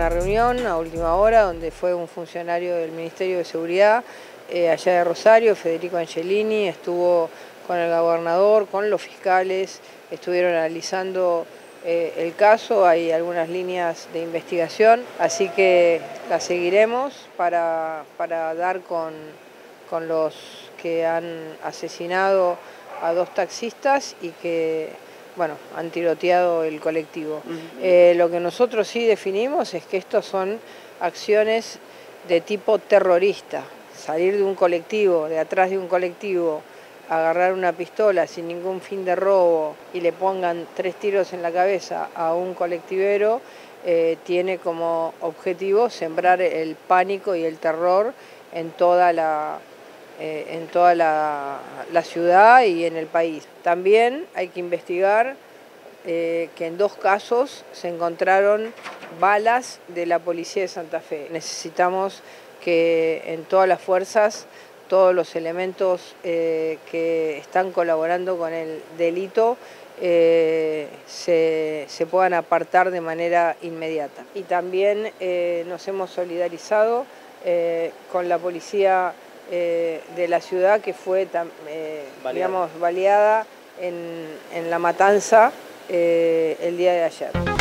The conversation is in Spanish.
una reunión a última hora donde fue un funcionario del Ministerio de Seguridad eh, allá de Rosario, Federico Angelini, estuvo con el gobernador, con los fiscales, estuvieron analizando eh, el caso, hay algunas líneas de investigación, así que la seguiremos para, dar con, con los que han asesinado a dos taxistas y que bueno, han tiroteado el colectivo. Eh, lo que nosotros sí definimos es que estos son acciones de tipo terrorista. Salir de un colectivo, de atrás de un colectivo, agarrar una pistola sin ningún fin de robo y le pongan tres tiros en la cabeza a un colectivero, eh, tiene como objetivo sembrar el pánico y el terror en toda la, eh, en toda la, ciudad y en el país. También hay que investigar eh, que en dos casos se encontraron balas de la policía de Santa Fe. Necesitamos que en todas las fuerzas todos los elementos eh, que están colaborando con el delito eh, se, puedan apartar de manera inmediata. Y también nos hemos solidarizado con la policía de la ciudad que fue, digamos, baleada en, en la matanza el día de ayer.